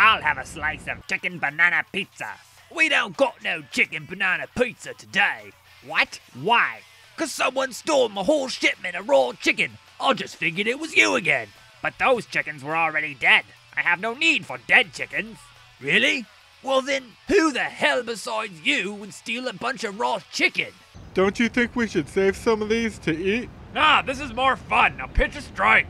I'll have a slice of chicken banana pizza. We don't got no chicken banana pizza today. What? Why? Cause someone stole my whole shipment of raw chicken. I just figured it was you again. But those chickens were already dead. I have no need for dead chickens. Really? Well then, who the hell besides you would steal a bunch of raw chicken? Don't you think we should save some of these to eat? Nah, this is more fun. Now pitch a strike.